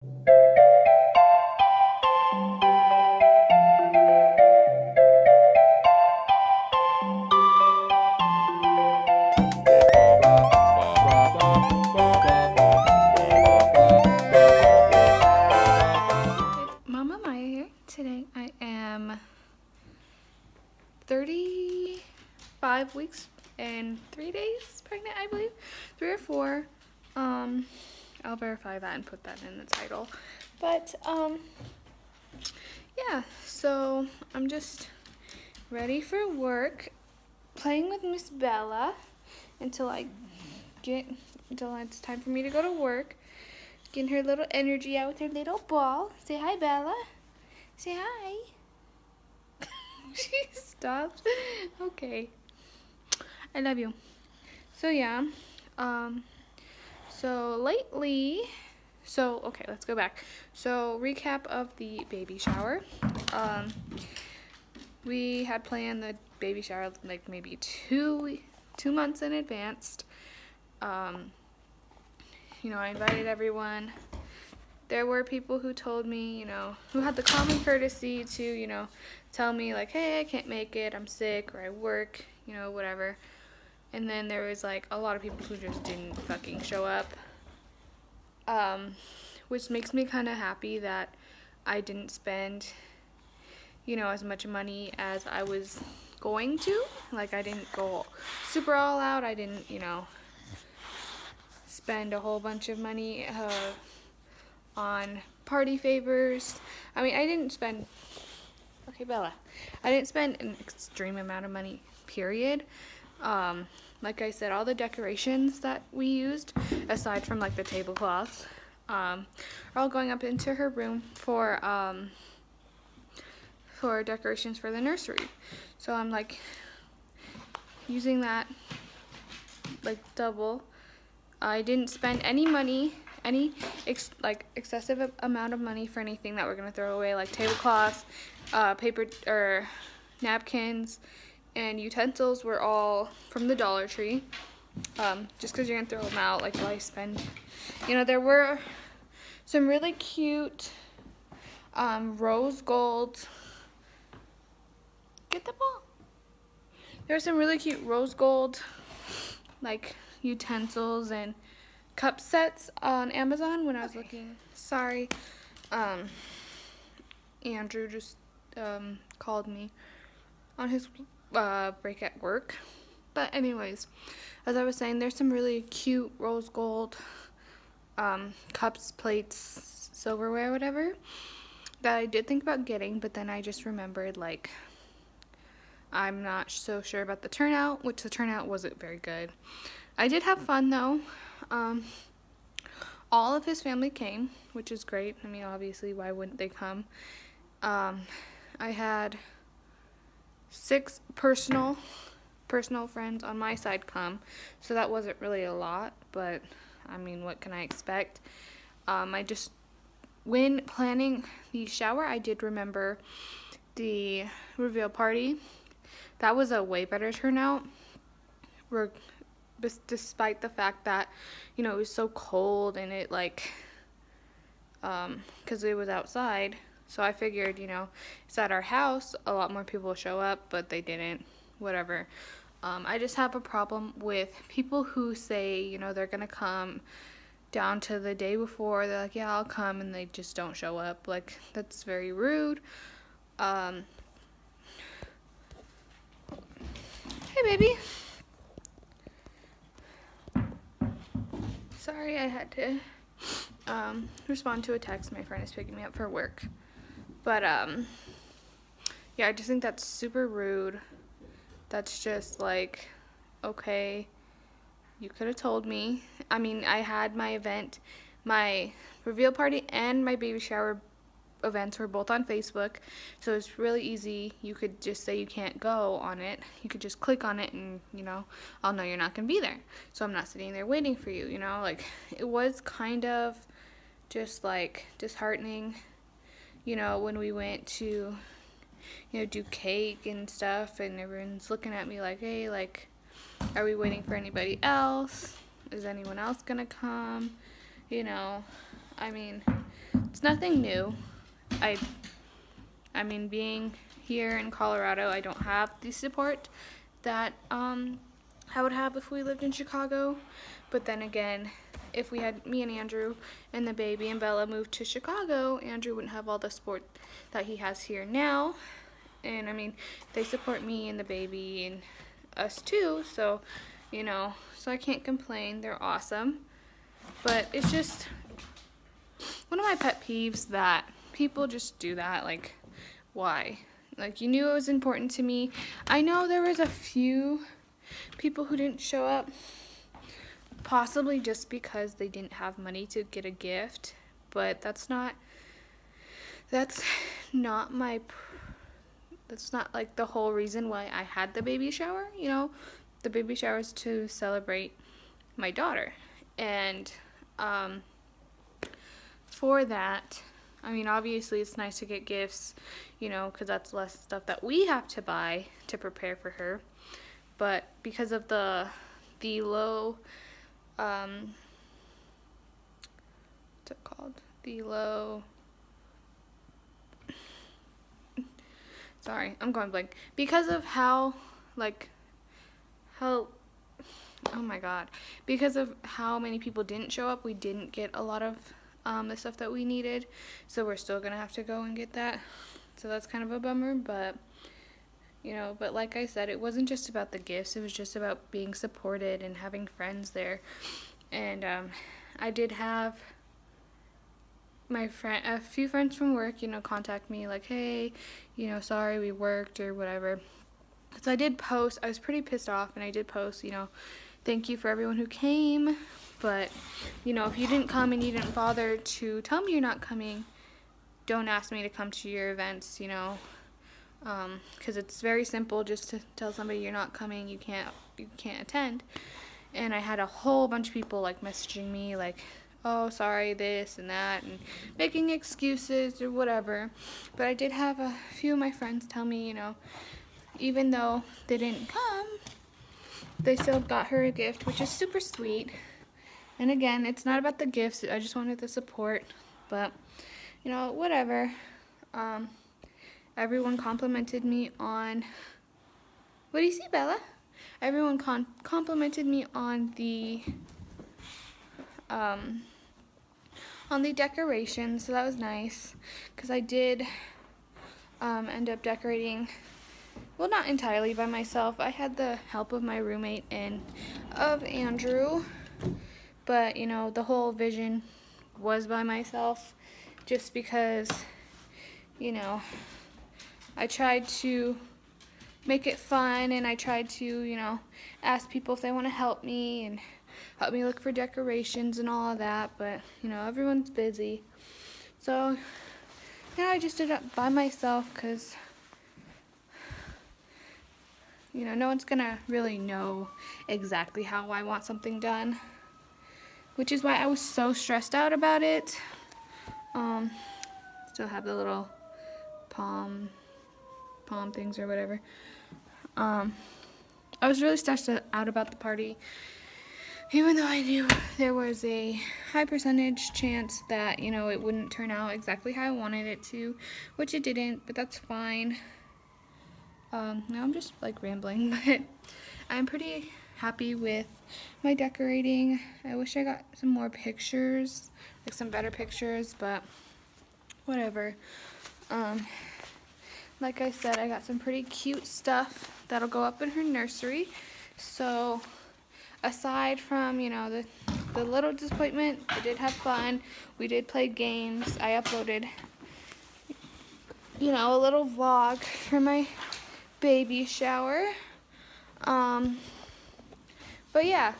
Mama I'll verify that and put that in the title. But, um, yeah, so I'm just ready for work, playing with Miss Bella until I get, until it's time for me to go to work. Getting her little energy out with her little ball. Say hi, Bella. Say hi. she stopped. Okay. I love you. So yeah. Um so lately so okay, let's go back. So recap of the baby shower. Um we had planned the baby shower like maybe two two months in advance. Um you know, I invited everyone. There were people who told me, you know, who had the common courtesy to, you know, tell me like, hey, I can't make it, I'm sick, or I work, you know, whatever. And then there was like a lot of people who just didn't fucking show up. Um, which makes me kind of happy that I didn't spend, you know, as much money as I was going to. Like, I didn't go super all out. I didn't, you know, spend a whole bunch of money uh, on party favors. I mean, I didn't spend, okay, Bella, I didn't spend an extreme amount of money, period. Um, like I said, all the decorations that we used, aside from like the tablecloths, um, are all going up into her room for, um, for decorations for the nursery. So I'm like using that like double I didn't spend any money, any ex like excessive amount of money for anything that we're gonna throw away, like tablecloths, uh, paper or napkins, and utensils were all from the Dollar Tree. Um, just because you're gonna throw them out, like why spend? You know, there were some really cute um, rose gold. Get the ball. There were some really cute rose gold, like utensils and cup sets on Amazon when I was okay. looking. Sorry. Um, Andrew just um, called me on his uh, break at work. But anyways, as I was saying, there's some really cute rose gold um, cups, plates, silverware, whatever, that I did think about getting, but then I just remembered, like, I'm not so sure about the turnout, which the turnout wasn't very good. I did have fun though. Um, all of his family came, which is great. I mean, obviously, why wouldn't they come? Um, I had six personal personal friends on my side come, so that wasn't really a lot, but I mean, what can I expect? Um, I just, when planning the shower, I did remember the reveal party. That was a way better turnout. We're despite the fact that, you know, it was so cold and it like, um, cause it was outside. So I figured, you know, it's at our house, a lot more people show up, but they didn't, whatever. Um, I just have a problem with people who say, you know, they're gonna come down to the day before, they're like, yeah, I'll come, and they just don't show up. Like, that's very rude. Um, hey, baby. sorry I had to um, respond to a text. My friend is picking me up for work. But, um, yeah, I just think that's super rude. That's just like, okay, you could have told me. I mean, I had my event, my reveal party and my baby shower events were both on Facebook, so it's really easy. You could just say you can't go on it. You could just click on it and, you know, I'll know you're not going to be there. So I'm not sitting there waiting for you, you know? Like, it was kind of just, like, disheartening, you know, when we went to, you know, do cake and stuff, and everyone's looking at me like, hey, like, are we waiting for anybody else? Is anyone else to come? You know, I mean it's nothing new. I, I mean, being here in Colorado, I don't have the support that um, I would have if we lived in Chicago. But then again, if we had me and Andrew and the baby and Bella moved to Chicago, Andrew wouldn't have all the support that he has here now. And I mean, they support me and the baby and us too. So, you know, so I can't complain. They're awesome. But it's just one of my pet peeves that people just do that. Like, why? Like, you knew it was important to me. I know there was a few people who didn't show up possibly just because they didn't have money to get a gift but that's not that's not my that's not like the whole reason why I had the baby shower you know? The baby shower is to celebrate my daughter. And um, for that I mean obviously it's nice to get gifts you know because that's less stuff that we have to buy to prepare for her. But because of the the low um what's it called? The low sorry i'm going blank. Because of how like how oh my god. Because of how many people didn't show up we didn't get a lot of um, the stuff that we needed. So we're still gonna have to go and get that. So that's kind of a bummer but you know but like i said it wasn't just about the gifts it was just about being supported and having friends there. And um, i did have my friend a few friends from work you know contact me like hey you know sorry we worked or whatever. So i did post i was pretty pissed off and i did post you know thank you for everyone who came but you know if you didn't come and you didn't bother to tell me you're not coming don't ask me to come to your events you know because um, it's very simple just to tell somebody you're not coming, you can't you can't attend. And I had a whole bunch of people like messaging me like, oh sorry this and that and making excuses or whatever. But I did have a few of my friends tell me, you know, even though they didn't come, they still got her a gift, which is super sweet. And again, it's not about the gifts. I just wanted the support. But, you know, whatever. Um, Everyone complimented me on, what do you see, Bella? Everyone con complimented me on the, um, on the decoration, so that was nice, because I did um, end up decorating, well, not entirely by myself. I had the help of my roommate and of Andrew, but, you know, the whole vision was by myself, just because, you know, I tried to make it fun and I tried to, you know, ask people if they want to help me and help me look for decorations and all of that, but, you know, everyone's busy. So, you know, I just did it by myself because, you know, no one's going to really know exactly how I want something done, which is why I was so stressed out about it. Um, still have the little palm palm things or whatever. Um, I was really stressed out about the party, even though I knew there was a high percentage chance that, you know, it wouldn't turn out exactly how I wanted it to, which it didn't, but that's fine. Um, now I'm just, like, rambling, but I'm pretty happy with my decorating. I wish I got some more pictures, like some better pictures, but whatever. Um, like I said, I got some pretty cute stuff that'll go up in her nursery. So aside from, you know, the, the little disappointment, I did have fun. We did play games. I uploaded, you know, a little vlog for my baby shower. Um, but yeah.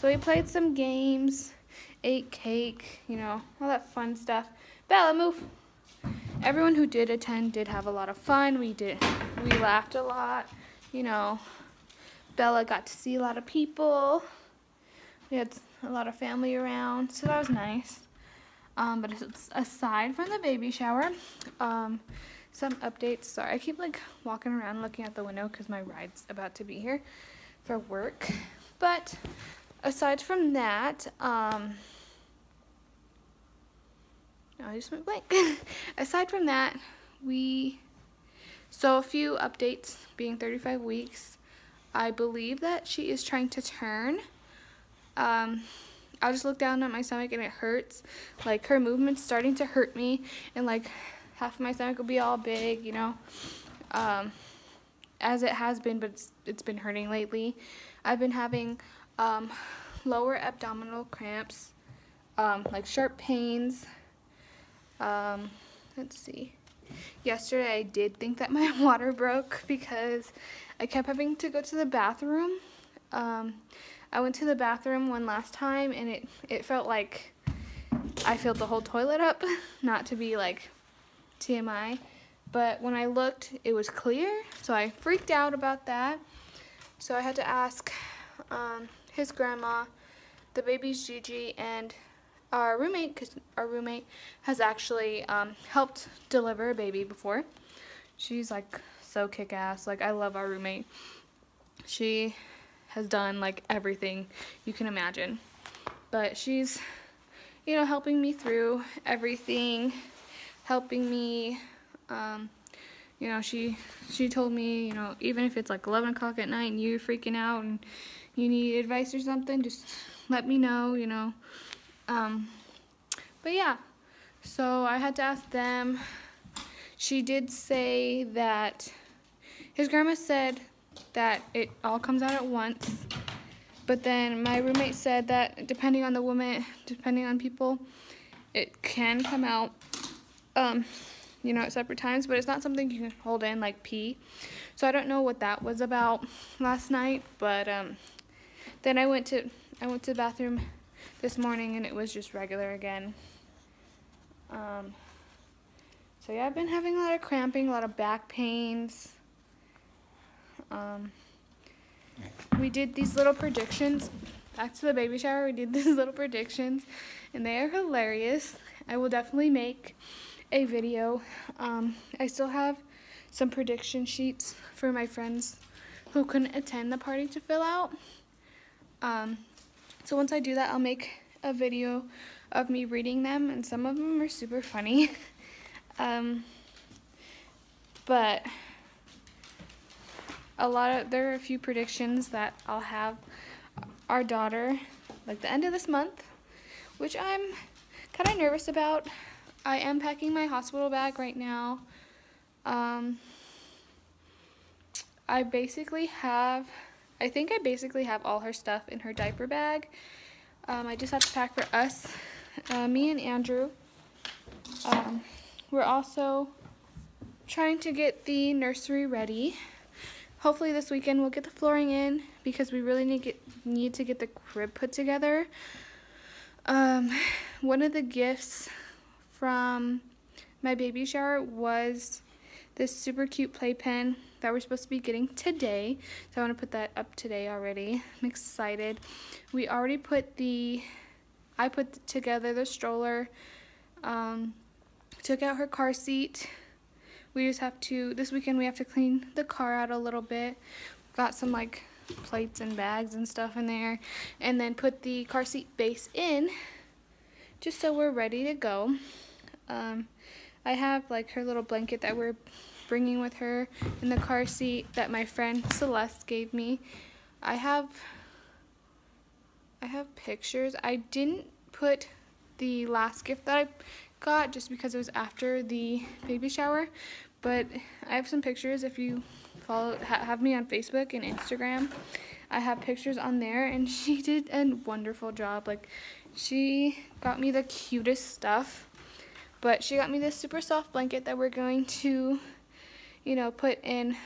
So we played some games, ate cake, you know, all that fun stuff. Bella, move everyone who did attend did have a lot of fun. We did, we laughed a lot. You know, Bella got to see a lot of people. We had a lot of family around, so that was nice. Um, but aside from the baby shower, um, some updates. Sorry, I keep like walking around looking out the window because my ride's about to be here for work. But aside from that, um, I just went blank. Aside from that, we, so a few updates being 35 weeks. I believe that she is trying to turn. Um, I'll just look down at my stomach and it hurts. Like her movement's starting to hurt me and like half of my stomach will be all big, you know. Um, as it has been, but it's, it's been hurting lately. I've been having um, lower abdominal cramps, um, like sharp pains. Um, let's see. Yesterday I did think that my water broke because I kept having to go to the bathroom. Um, I went to the bathroom one last time and it, it felt like I filled the whole toilet up. Not to be like TMI. But when I looked, it was clear. So I freaked out about that. So I had to ask um, his grandma, the baby's Gigi, and our roommate, because our roommate has actually um, helped deliver a baby before. She's like so kick-ass. Like I love our roommate. She has done like everything you can imagine. But she's, you know, helping me through everything, helping me, um, you know, she she told me, you know, even if it's like 11 o'clock at night and you're freaking out and you need advice or something, just let me know, you know. Um, but yeah, so I had to ask them. She did say that his grandma said that it all comes out at once. But then my roommate said that depending on the woman, depending on people, it can come out, um, you know, at separate times, but it's not something you can hold in like pee. So I don't know what that was about last night, but um, then I went to I went to the bathroom this morning and it was just regular again. Um, so yeah, I've been having a lot of cramping, a lot of back pains. Um, we did these little predictions. Back to the baby shower, we did these little predictions, and they are hilarious. I will definitely make a video. Um, I still have some prediction sheets for my friends who couldn't attend the party to fill out. Um, so once I do that, I'll make a video of me reading them, and some of them are super funny. um, but a lot of there are a few predictions that I'll have our daughter like the end of this month, which I'm kind of nervous about. I am packing my hospital bag right now. Um, I basically have, I think I basically have all her stuff in her diaper bag. Um, I just have to pack for us, uh, me and Andrew. Um, we're also trying to get the nursery ready hopefully this weekend we'll get the flooring in because we really need, get, need to get the crib put together. Um, one of the gifts from my baby shower was this super cute playpen that we're supposed to be getting today. So I want to put that up today already. I'm excited. We already put the, I put together the stroller, um, took out her car seat, we just have to, this weekend we have to clean the car out a little bit. Got some like plates and bags and stuff in there. And then put the car seat base in just so we're ready to go. Um, I have like her little blanket that we're bringing with her in the car seat that my friend Celeste gave me. I have I have pictures. I didn't put the last gift that I got just because it was after the baby shower, but I have some pictures if you follow ha have me on Facebook and Instagram. I have pictures on there and she did a wonderful job. Like she got me the cutest stuff. But she got me this super soft blanket that we're going to, you know, put in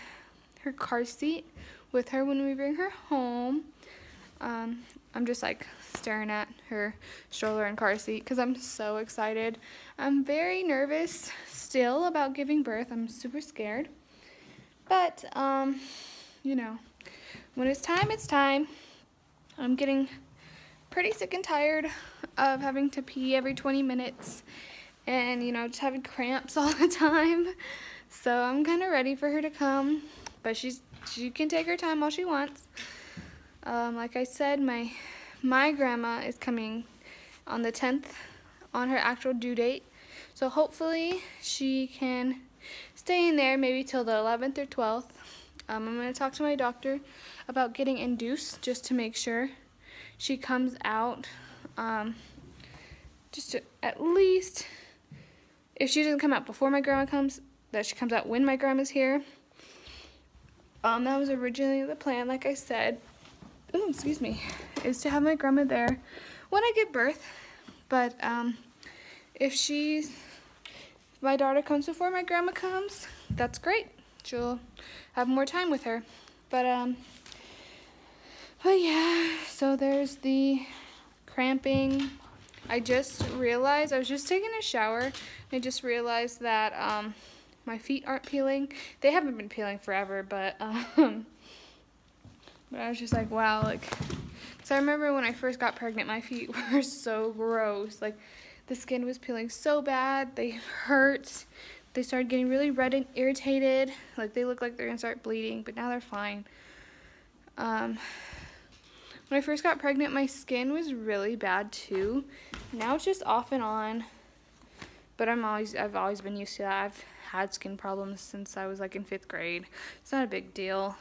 her car seat with her when we bring her home. Um, I'm just like staring at her stroller and car seat because I'm so excited. I'm very nervous still about giving birth. I'm super scared. But, um, you know, when it's time, it's time. I'm getting pretty sick and tired of having to pee every 20 minutes and, you know, just having cramps all the time. So I'm kind of ready for her to come, but she's she can take her time while she wants. Um, like I said, my my grandma is coming on the 10th on her actual due date. So hopefully she can stay in there maybe till the 11th or 12th. Um, I'm going to talk to my doctor about getting induced just to make sure she comes out. Um, just to, at least, if she doesn't come out before my grandma comes, that she comes out when my grandma's here. Um, that was originally the plan, like I said. Ooh, excuse me. Is to have my grandma there when I give birth. But um, if she's, if my daughter comes before my grandma comes, that's great. She'll have more time with her. But um, but yeah. So there's the cramping. I just realized I was just taking a shower. I just realized that um, my feet aren't peeling. They haven't been peeling forever, but um, but I was just like, wow, like, so I remember when I first got pregnant, my feet were so gross. Like, the skin was peeling so bad. They hurt. They started getting really red and irritated. Like, they look like they're gonna start bleeding, but now they're fine. Um, when I first got pregnant, my skin was really bad too. Now it's just off and on. But I'm always, I've always been used to that. I've had skin problems since I was like in fifth grade. It's not a big deal.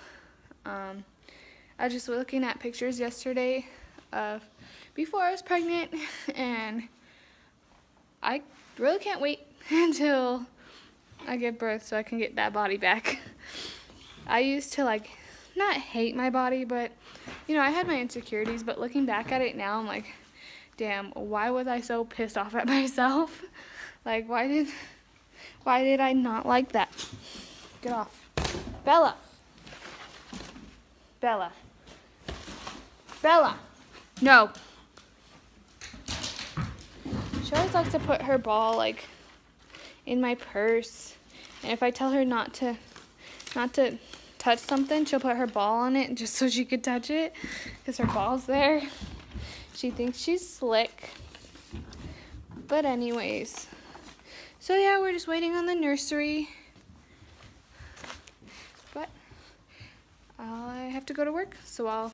Um, I was just looking at pictures yesterday of before I was pregnant and I really can't wait until I give birth so I can get that body back. I used to like not hate my body, but you know, I had my insecurities, but looking back at it now, I'm like, damn, why was I so pissed off at myself? Like, why did, why did I not like that? Get off. Bella. Bella. Bella. No. She always likes to put her ball, like, in my purse. And if I tell her not to, not to touch something, she'll put her ball on it just so she could touch it because her ball's there. She thinks she's slick. But anyways, so yeah, we're just waiting on the nursery. But I have to go to work, so I'll